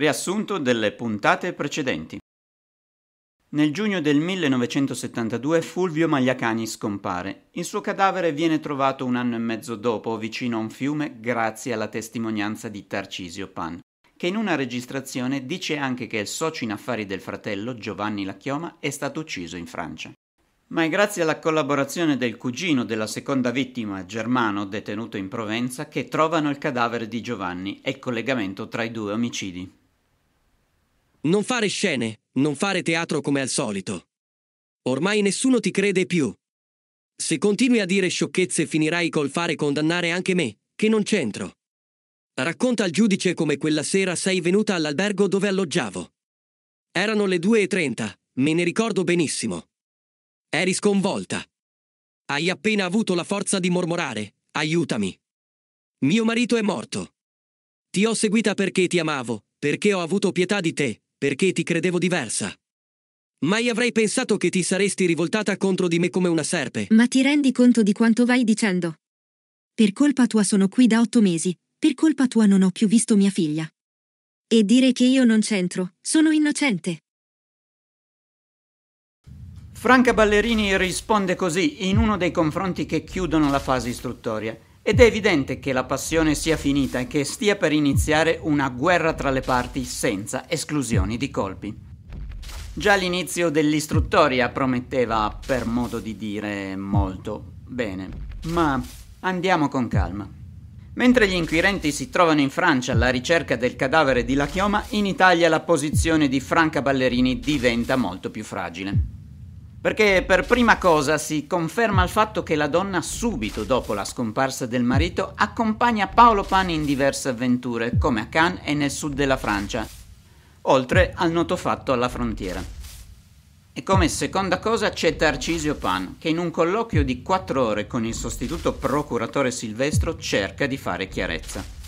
Riassunto delle puntate precedenti. Nel giugno del 1972 Fulvio Magliacani scompare. Il suo cadavere viene trovato un anno e mezzo dopo vicino a un fiume grazie alla testimonianza di Tarcisio Pan, che in una registrazione dice anche che il socio in affari del fratello, Giovanni Lacchioma, è stato ucciso in Francia. Ma è grazie alla collaborazione del cugino della seconda vittima, Germano, detenuto in Provenza, che trovano il cadavere di Giovanni e il collegamento tra i due omicidi. Non fare scene, non fare teatro come al solito. Ormai nessuno ti crede più. Se continui a dire sciocchezze finirai col fare condannare anche me, che non c'entro. Racconta al giudice come quella sera sei venuta all'albergo dove alloggiavo. Erano le 2.30, me ne ricordo benissimo. Eri sconvolta. Hai appena avuto la forza di mormorare, aiutami. Mio marito è morto. Ti ho seguita perché ti amavo, perché ho avuto pietà di te, perché ti credevo diversa. Mai avrei pensato che ti saresti rivoltata contro di me come una serpe. Ma ti rendi conto di quanto vai dicendo? Per colpa tua sono qui da otto mesi, per colpa tua non ho più visto mia figlia. E dire che io non c'entro, sono innocente. Franca Ballerini risponde così in uno dei confronti che chiudono la fase istruttoria. Ed è evidente che la passione sia finita e che stia per iniziare una guerra tra le parti senza esclusioni di colpi. Già l'inizio dell'istruttoria prometteva, per modo di dire, molto bene. Ma andiamo con calma. Mentre gli inquirenti si trovano in Francia alla ricerca del cadavere di Lachioma, in Italia la posizione di Franca Ballerini diventa molto più fragile. Perché per prima cosa si conferma il fatto che la donna subito dopo la scomparsa del marito accompagna Paolo Pani in diverse avventure, come a Cannes e nel sud della Francia, oltre al noto fatto alla frontiera. E come seconda cosa c'è Tarcisio Pan, che in un colloquio di quattro ore con il sostituto procuratore Silvestro cerca di fare chiarezza.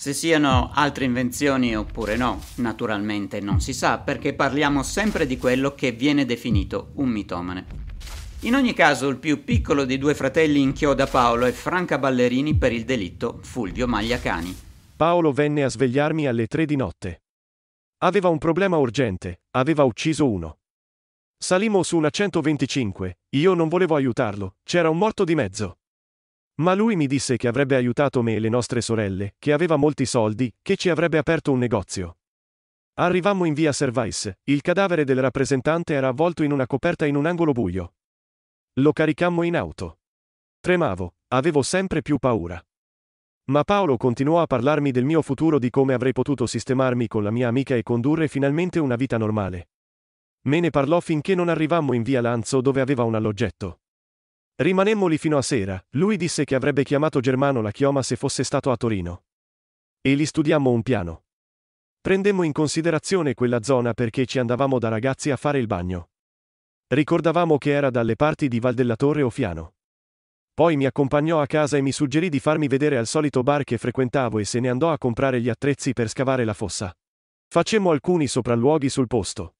Se siano altre invenzioni oppure no, naturalmente non si sa perché parliamo sempre di quello che viene definito un mitomane. In ogni caso il più piccolo dei due fratelli inchioda Paolo e Franca Ballerini per il delitto Fulvio Magliacani. Paolo venne a svegliarmi alle tre di notte. Aveva un problema urgente, aveva ucciso uno. Salimmo su una 125, io non volevo aiutarlo, c'era un morto di mezzo. Ma lui mi disse che avrebbe aiutato me e le nostre sorelle, che aveva molti soldi, che ci avrebbe aperto un negozio. Arrivammo in via Service, il cadavere del rappresentante era avvolto in una coperta in un angolo buio. Lo caricammo in auto. Tremavo, avevo sempre più paura. Ma Paolo continuò a parlarmi del mio futuro di come avrei potuto sistemarmi con la mia amica e condurre finalmente una vita normale. Me ne parlò finché non arrivammo in via Lanzo dove aveva un alloggetto. Rimanemmo lì fino a sera, lui disse che avrebbe chiamato Germano la chioma se fosse stato a Torino. E li studiammo un piano. Prendemmo in considerazione quella zona perché ci andavamo da ragazzi a fare il bagno. Ricordavamo che era dalle parti di Valdellatore o Fiano. Poi mi accompagnò a casa e mi suggerì di farmi vedere al solito bar che frequentavo e se ne andò a comprare gli attrezzi per scavare la fossa. Facemmo alcuni sopralluoghi sul posto.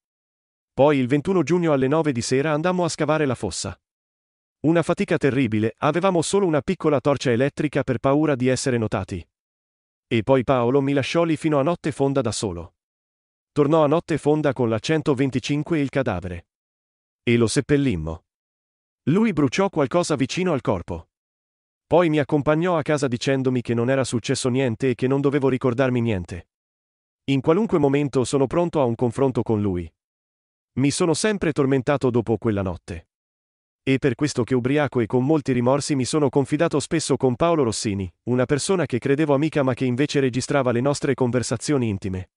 Poi il 21 giugno alle 9 di sera andammo a scavare la fossa. Una fatica terribile, avevamo solo una piccola torcia elettrica per paura di essere notati. E poi Paolo mi lasciò lì fino a notte fonda da solo. Tornò a notte fonda con la 125 e il cadavere. E lo seppellimmo. Lui bruciò qualcosa vicino al corpo. Poi mi accompagnò a casa dicendomi che non era successo niente e che non dovevo ricordarmi niente. In qualunque momento sono pronto a un confronto con lui. Mi sono sempre tormentato dopo quella notte. E per questo che ubriaco e con molti rimorsi mi sono confidato spesso con Paolo Rossini, una persona che credevo amica ma che invece registrava le nostre conversazioni intime.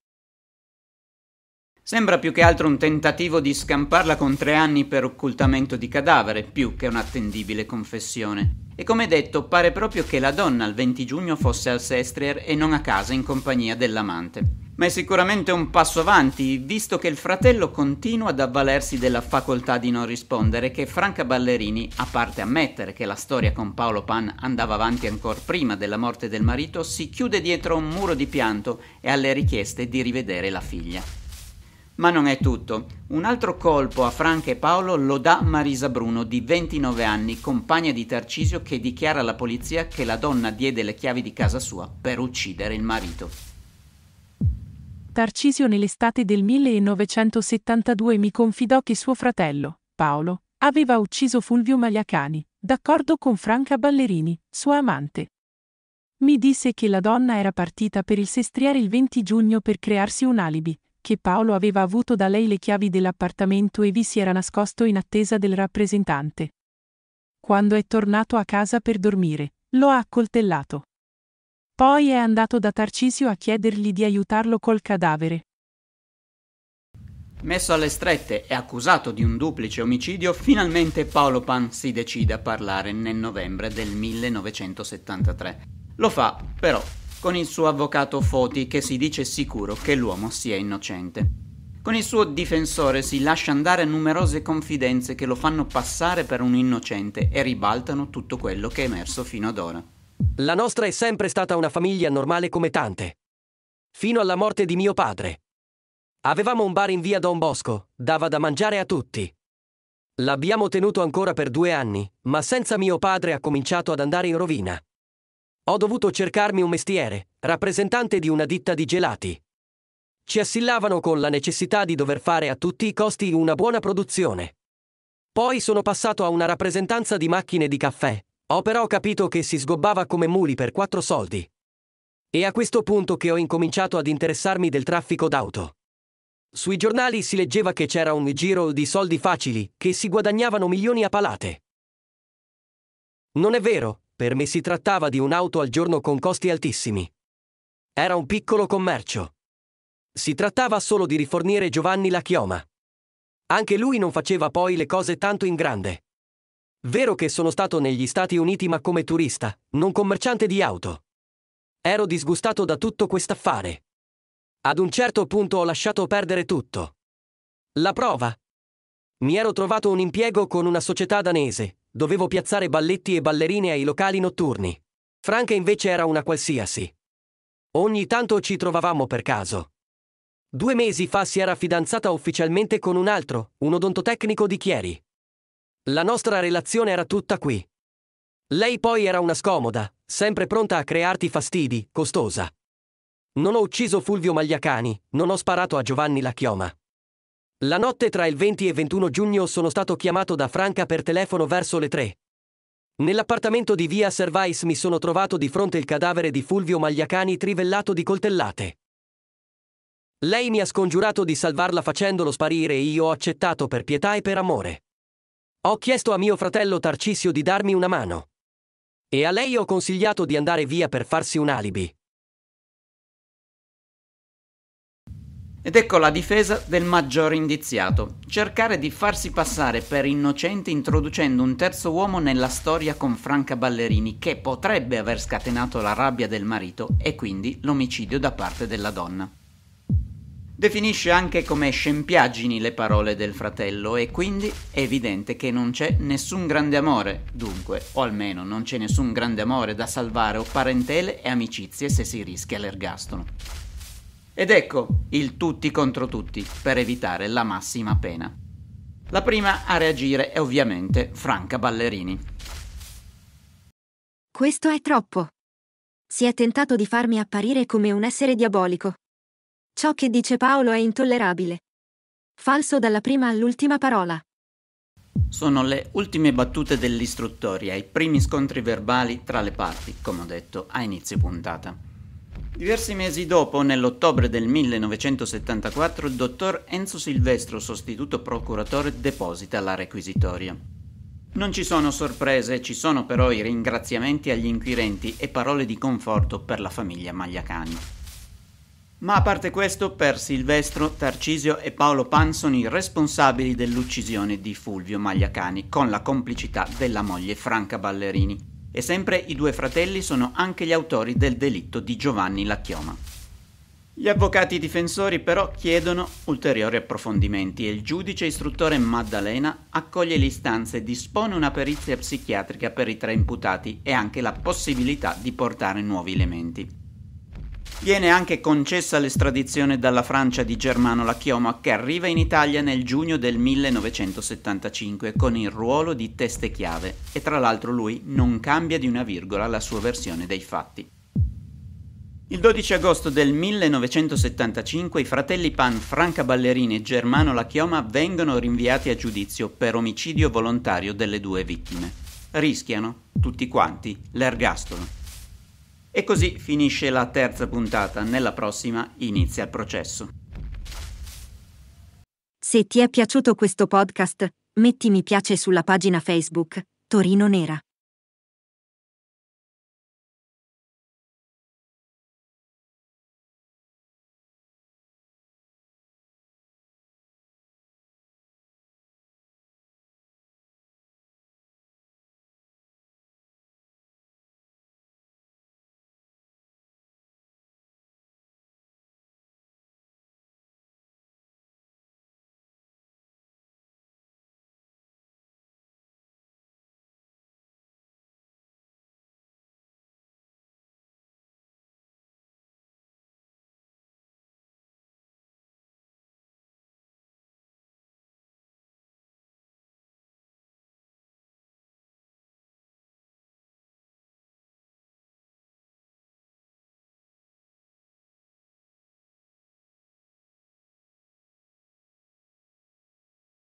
Sembra più che altro un tentativo di scamparla con tre anni per occultamento di cadavere, più che un'attendibile confessione. E come detto, pare proprio che la donna il 20 giugno fosse al Sestrier e non a casa in compagnia dell'amante ma è sicuramente un passo avanti, visto che il fratello continua ad avvalersi della facoltà di non rispondere che Franca Ballerini, a parte ammettere che la storia con Paolo Pan andava avanti ancora prima della morte del marito, si chiude dietro un muro di pianto e alle richieste di rivedere la figlia. Ma non è tutto. Un altro colpo a Franca e Paolo lo dà Marisa Bruno, di 29 anni, compagna di Tarcisio, che dichiara alla polizia che la donna diede le chiavi di casa sua per uccidere il marito. Tarcisio nell'estate del 1972 mi confidò che suo fratello, Paolo, aveva ucciso Fulvio Magliacani, d'accordo con Franca Ballerini, sua amante. Mi disse che la donna era partita per il sestriere il 20 giugno per crearsi un alibi, che Paolo aveva avuto da lei le chiavi dell'appartamento e vi si era nascosto in attesa del rappresentante. Quando è tornato a casa per dormire, lo ha accoltellato. Poi è andato da Tarcisio a chiedergli di aiutarlo col cadavere. Messo alle strette e accusato di un duplice omicidio, finalmente Paolo Pan si decide a parlare nel novembre del 1973. Lo fa, però, con il suo avvocato Foti che si dice sicuro che l'uomo sia innocente. Con il suo difensore si lascia andare numerose confidenze che lo fanno passare per un innocente e ribaltano tutto quello che è emerso fino ad ora. La nostra è sempre stata una famiglia normale come tante. Fino alla morte di mio padre. Avevamo un bar in via Don Bosco, dava da mangiare a tutti. L'abbiamo tenuto ancora per due anni, ma senza mio padre ha cominciato ad andare in rovina. Ho dovuto cercarmi un mestiere, rappresentante di una ditta di gelati. Ci assillavano con la necessità di dover fare a tutti i costi una buona produzione. Poi sono passato a una rappresentanza di macchine di caffè, ho però capito che si sgobbava come muli per quattro soldi. E a questo punto che ho incominciato ad interessarmi del traffico d'auto. Sui giornali si leggeva che c'era un giro di soldi facili, che si guadagnavano milioni a palate. Non è vero, per me si trattava di un'auto al giorno con costi altissimi. Era un piccolo commercio. Si trattava solo di rifornire Giovanni la chioma. Anche lui non faceva poi le cose tanto in grande. Vero che sono stato negli Stati Uniti ma come turista, non commerciante di auto. Ero disgustato da tutto quest'affare. Ad un certo punto ho lasciato perdere tutto. La prova. Mi ero trovato un impiego con una società danese, dovevo piazzare balletti e ballerine ai locali notturni. Franca invece era una qualsiasi. Ogni tanto ci trovavamo per caso. Due mesi fa si era fidanzata ufficialmente con un altro, un odontotecnico di Chieri. La nostra relazione era tutta qui. Lei poi era una scomoda, sempre pronta a crearti fastidi, costosa. Non ho ucciso Fulvio Magliacani, non ho sparato a Giovanni la chioma. La notte tra il 20 e 21 giugno sono stato chiamato da Franca per telefono verso le 3. Nell'appartamento di via Servais mi sono trovato di fronte il cadavere di Fulvio Magliacani trivellato di coltellate. Lei mi ha scongiurato di salvarla facendolo sparire e io ho accettato per pietà e per amore. Ho chiesto a mio fratello Tarcisio di darmi una mano. E a lei ho consigliato di andare via per farsi un alibi. Ed ecco la difesa del maggiore indiziato, cercare di farsi passare per innocente introducendo un terzo uomo nella storia con Franca Ballerini che potrebbe aver scatenato la rabbia del marito e quindi l'omicidio da parte della donna. Definisce anche come scempiaggini le parole del fratello e quindi è evidente che non c'è nessun grande amore, dunque, o almeno non c'è nessun grande amore da salvare o parentele e amicizie se si rischia l'ergastolo. Ed ecco il tutti contro tutti per evitare la massima pena. La prima a reagire è ovviamente Franca Ballerini. Questo è troppo. Si è tentato di farmi apparire come un essere diabolico. Ciò che dice Paolo è intollerabile. Falso dalla prima all'ultima parola. Sono le ultime battute dell'istruttoria, i primi scontri verbali tra le parti, come ho detto a inizio puntata. Diversi mesi dopo, nell'ottobre del 1974, il dottor Enzo Silvestro, sostituto procuratore, deposita la requisitoria. Non ci sono sorprese, ci sono però i ringraziamenti agli inquirenti e parole di conforto per la famiglia Magliacani. Ma a parte questo, per Silvestro, Tarcisio e Paolo Pan sono i responsabili dell'uccisione di Fulvio Magliacani, con la complicità della moglie Franca Ballerini e sempre i due fratelli sono anche gli autori del delitto di Giovanni Lacchioma. Gli avvocati difensori però chiedono ulteriori approfondimenti e il giudice istruttore Maddalena accoglie le istanze e dispone una perizia psichiatrica per i tre imputati e anche la possibilità di portare nuovi elementi. Viene anche concessa l'estradizione dalla Francia di Germano Lacchioma che arriva in Italia nel giugno del 1975 con il ruolo di teste chiave e tra l'altro lui non cambia di una virgola la sua versione dei fatti. Il 12 agosto del 1975 i fratelli Pan Franca Ballerini e Germano Lacchioma vengono rinviati a giudizio per omicidio volontario delle due vittime. Rischiano, tutti quanti, l'ergastolo. E così finisce la terza puntata, nella prossima inizia il processo. Se ti è piaciuto questo podcast, metti mi piace sulla pagina Facebook Torino Nera.